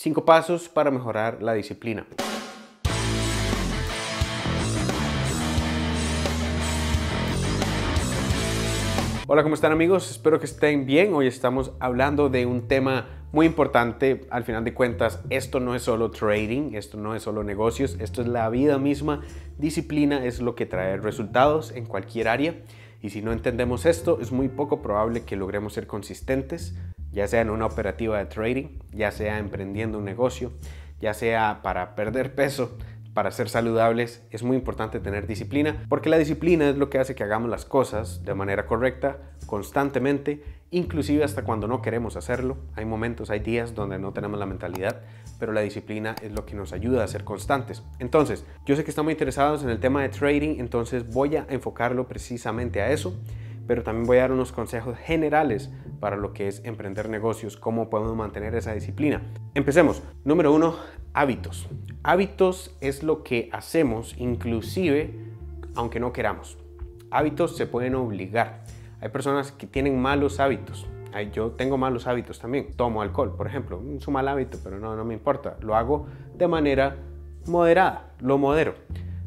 5 pasos para mejorar la disciplina. Hola, ¿cómo están amigos? Espero que estén bien. Hoy estamos hablando de un tema muy importante. Al final de cuentas, esto no es solo trading, esto no es solo negocios, esto es la vida misma. Disciplina es lo que trae resultados en cualquier área. Y si no entendemos esto, es muy poco probable que logremos ser consistentes, ya sea en una operativa de trading, ya sea emprendiendo un negocio, ya sea para perder peso, para ser saludables es muy importante tener disciplina, porque la disciplina es lo que hace que hagamos las cosas de manera correcta, constantemente, inclusive hasta cuando no queremos hacerlo. Hay momentos, hay días donde no tenemos la mentalidad, pero la disciplina es lo que nos ayuda a ser constantes. Entonces, yo sé que estamos interesados en el tema de trading, entonces voy a enfocarlo precisamente a eso pero también voy a dar unos consejos generales para lo que es emprender negocios, cómo podemos mantener esa disciplina. Empecemos. Número uno, hábitos. Hábitos es lo que hacemos inclusive aunque no queramos. Hábitos se pueden obligar. Hay personas que tienen malos hábitos. Yo tengo malos hábitos también. Tomo alcohol, por ejemplo. Es un mal hábito, pero no, no me importa. Lo hago de manera moderada. Lo modero.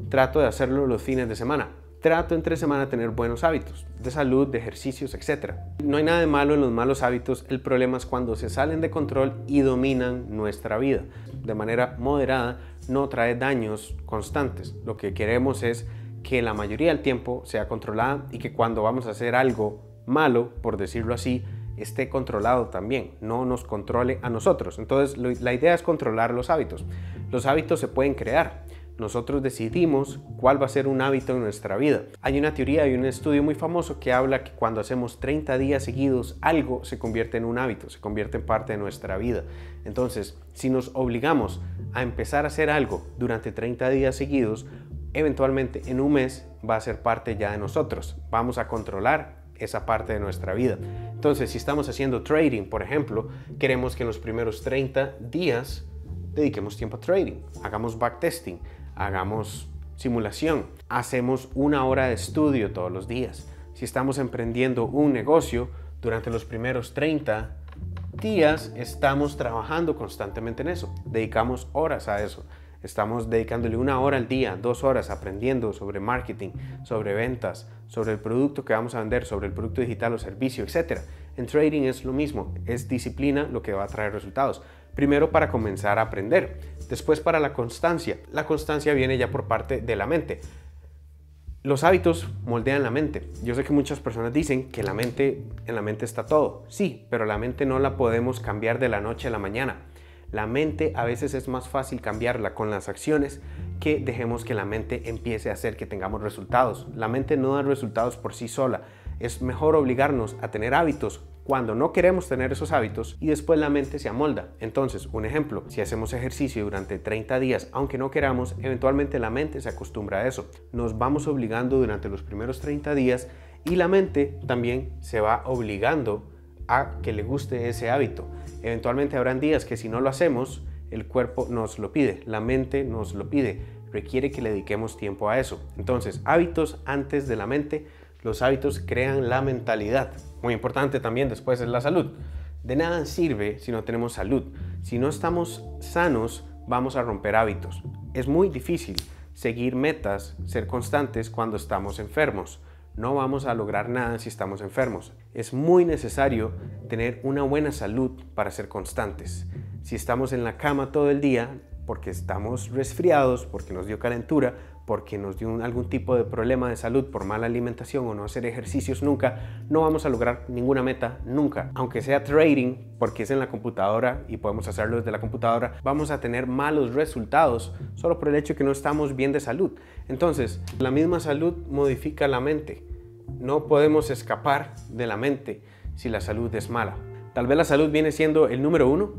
Trato de hacerlo los fines de semana trato entre semana tener buenos hábitos de salud, de ejercicios, etc. No hay nada de malo en los malos hábitos, el problema es cuando se salen de control y dominan nuestra vida. De manera moderada no trae daños constantes. Lo que queremos es que la mayoría del tiempo sea controlada y que cuando vamos a hacer algo malo, por decirlo así, esté controlado también, no nos controle a nosotros. Entonces la idea es controlar los hábitos. Los hábitos se pueden crear nosotros decidimos cuál va a ser un hábito en nuestra vida. Hay una teoría y un estudio muy famoso que habla que cuando hacemos 30 días seguidos algo se convierte en un hábito, se convierte en parte de nuestra vida. Entonces, si nos obligamos a empezar a hacer algo durante 30 días seguidos, eventualmente en un mes va a ser parte ya de nosotros. Vamos a controlar esa parte de nuestra vida. Entonces, si estamos haciendo trading, por ejemplo, queremos que en los primeros 30 días dediquemos tiempo a trading, hagamos backtesting, hagamos simulación, hacemos una hora de estudio todos los días. Si estamos emprendiendo un negocio, durante los primeros 30 días estamos trabajando constantemente en eso, dedicamos horas a eso. Estamos dedicándole una hora al día, dos horas aprendiendo sobre marketing, sobre ventas, sobre el producto que vamos a vender, sobre el producto digital o servicio, etc. En trading es lo mismo, es disciplina lo que va a traer resultados. Primero para comenzar a aprender, después para la constancia. La constancia viene ya por parte de la mente. Los hábitos moldean la mente. Yo sé que muchas personas dicen que la mente, en la mente está todo. Sí, pero la mente no la podemos cambiar de la noche a la mañana. La mente a veces es más fácil cambiarla con las acciones que dejemos que la mente empiece a hacer que tengamos resultados. La mente no da resultados por sí sola. Es mejor obligarnos a tener hábitos cuando no queremos tener esos hábitos y después la mente se amolda. Entonces, un ejemplo, si hacemos ejercicio durante 30 días, aunque no queramos, eventualmente la mente se acostumbra a eso. Nos vamos obligando durante los primeros 30 días y la mente también se va obligando a que le guste ese hábito. Eventualmente habrán días que si no lo hacemos, el cuerpo nos lo pide, la mente nos lo pide, requiere que le dediquemos tiempo a eso. Entonces, hábitos antes de la mente, los hábitos crean la mentalidad. Muy importante también después es la salud. De nada sirve si no tenemos salud. Si no estamos sanos, vamos a romper hábitos. Es muy difícil seguir metas, ser constantes cuando estamos enfermos. No vamos a lograr nada si estamos enfermos. Es muy necesario tener una buena salud para ser constantes. Si estamos en la cama todo el día porque estamos resfriados, porque nos dio calentura, porque nos dio algún tipo de problema de salud por mala alimentación o no hacer ejercicios nunca, no vamos a lograr ninguna meta nunca. Aunque sea trading, porque es en la computadora y podemos hacerlo desde la computadora, vamos a tener malos resultados solo por el hecho de que no estamos bien de salud. Entonces, la misma salud modifica la mente. No podemos escapar de la mente si la salud es mala. Tal vez la salud viene siendo el número uno,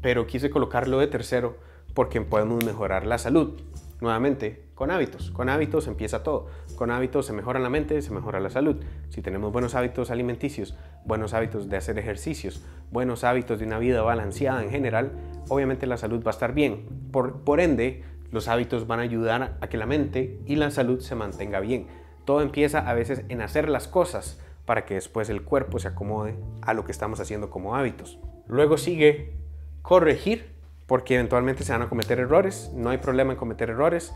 pero quise colocarlo de tercero porque podemos mejorar la salud. Nuevamente, con hábitos. Con hábitos empieza todo. Con hábitos se mejora la mente, se mejora la salud. Si tenemos buenos hábitos alimenticios, buenos hábitos de hacer ejercicios, buenos hábitos de una vida balanceada en general, obviamente la salud va a estar bien. Por, ende, los hábitos van a ayudar a que la mente y la salud se mantenga bien. Todo empieza a veces en hacer las cosas para que después el cuerpo se acomode a lo que estamos haciendo como hábitos. Luego sigue corregir porque eventualmente se van a cometer errores. No hay problema en cometer errores.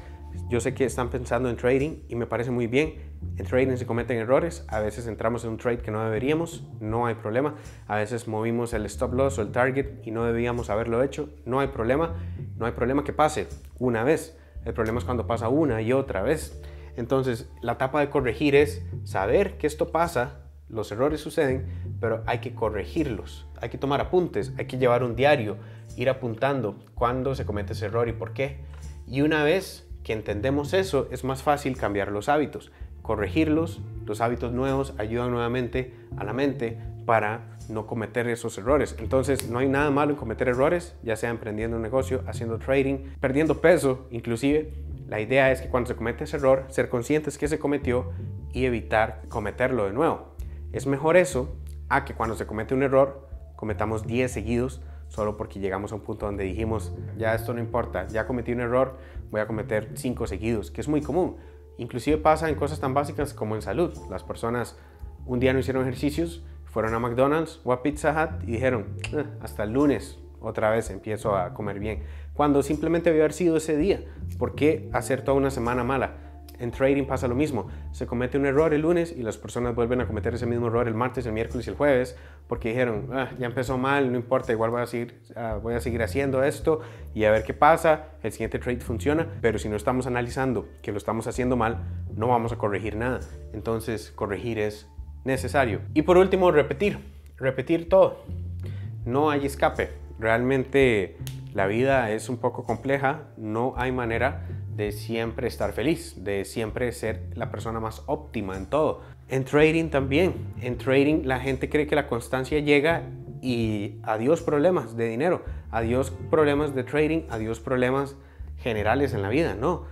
Yo sé que están pensando en trading y me parece muy bien. En trading se cometen errores. A veces entramos en un trade que no deberíamos. No hay problema. A veces movimos el stop loss o el target y no debíamos haberlo hecho. No hay problema. No hay problema que pase una vez. El problema es cuando pasa una y otra vez. Entonces, la etapa de corregir es saber que esto pasa, los errores suceden, pero hay que corregirlos. Hay que tomar apuntes, hay que llevar un diario, ir apuntando cuándo se comete ese error y por qué. Y una vez que entendemos eso, es más fácil cambiar los hábitos, corregirlos. Los hábitos nuevos ayudan nuevamente a la mente para no cometer esos errores. Entonces, no hay nada malo en cometer errores, ya sea emprendiendo un negocio, haciendo trading, perdiendo peso, inclusive. La idea es que cuando se comete ese error, ser conscientes que se cometió y evitar cometerlo de nuevo. Es mejor eso a que cuando se comete un error, cometamos 10 seguidos solo porque llegamos a un punto donde dijimos, ya esto no importa, ya cometí un error, voy a cometer 5 seguidos, que es muy común. Inclusive pasa en cosas tan básicas como en salud. Las personas un día no hicieron ejercicios, fueron a McDonald's o a Pizza Hut y dijeron, ah, hasta el lunes otra vez empiezo a comer bien. Cuando simplemente debió sido ese día. ¿Por qué hacer toda una semana mala? En trading pasa lo mismo. Se comete un error el lunes y las personas vuelven a cometer ese mismo error el martes, el miércoles y el jueves porque dijeron, ah, ya empezó mal, no importa, igual voy a, seguir, ah, voy a seguir haciendo esto y a ver qué pasa. El siguiente trade funciona, pero si no estamos analizando que lo estamos haciendo mal, no vamos a corregir nada. Entonces, corregir es necesario. Y por último, repetir. Repetir todo. No hay escape. Realmente la vida es un poco compleja. No hay manera de siempre estar feliz, de siempre ser la persona más óptima en todo. En trading también. En trading la gente cree que la constancia llega y adiós problemas de dinero, adiós problemas de trading, adiós problemas generales en la vida. No.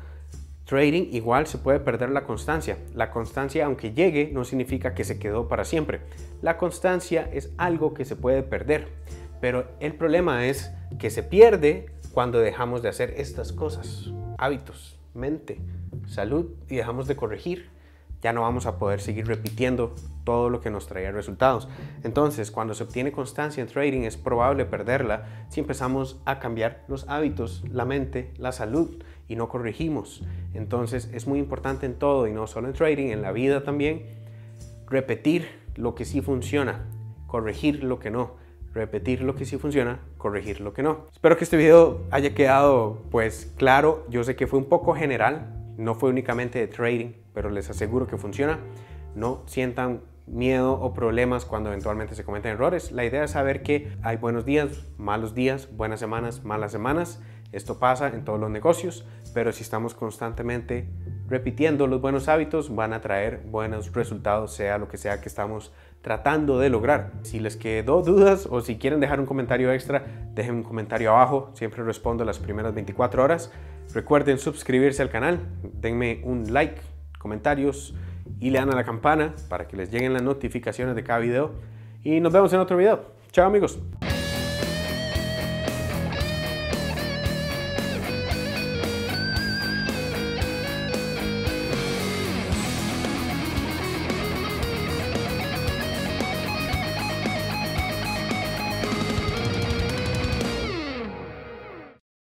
Trading igual se puede perder la constancia. La constancia, aunque llegue, no significa que se quedó para siempre. La constancia es algo que se puede perder. Pero el problema es que se pierde cuando dejamos de hacer estas cosas hábitos, mente, salud y dejamos de corregir, ya no vamos a poder seguir repitiendo todo lo que nos traía resultados. Entonces, cuando se obtiene constancia en trading, es probable perderla si empezamos a cambiar los hábitos, la mente, la salud y no corregimos. Entonces, es muy importante en todo y no solo en trading, en la vida también, repetir lo que sí funciona, corregir lo que no repetir lo que sí funciona, corregir lo que no. Espero que este video haya quedado pues claro. Yo sé que fue un poco general, no fue únicamente de trading, pero les aseguro que funciona. No sientan miedo o problemas cuando eventualmente se cometen errores. La idea es saber que hay buenos días, malos días, buenas semanas, malas semanas. Esto pasa en todos los negocios, pero si estamos constantemente repitiendo los buenos hábitos, van a traer buenos resultados, sea lo que sea que estamos tratando de lograr. Si les quedó dudas o si quieren dejar un comentario extra, dejen un comentario abajo. Siempre respondo las primeras 24 horas. Recuerden suscribirse al canal, denme un like, comentarios y le dan a la campana para que les lleguen las notificaciones de cada video. Y nos vemos en otro video. Chao amigos.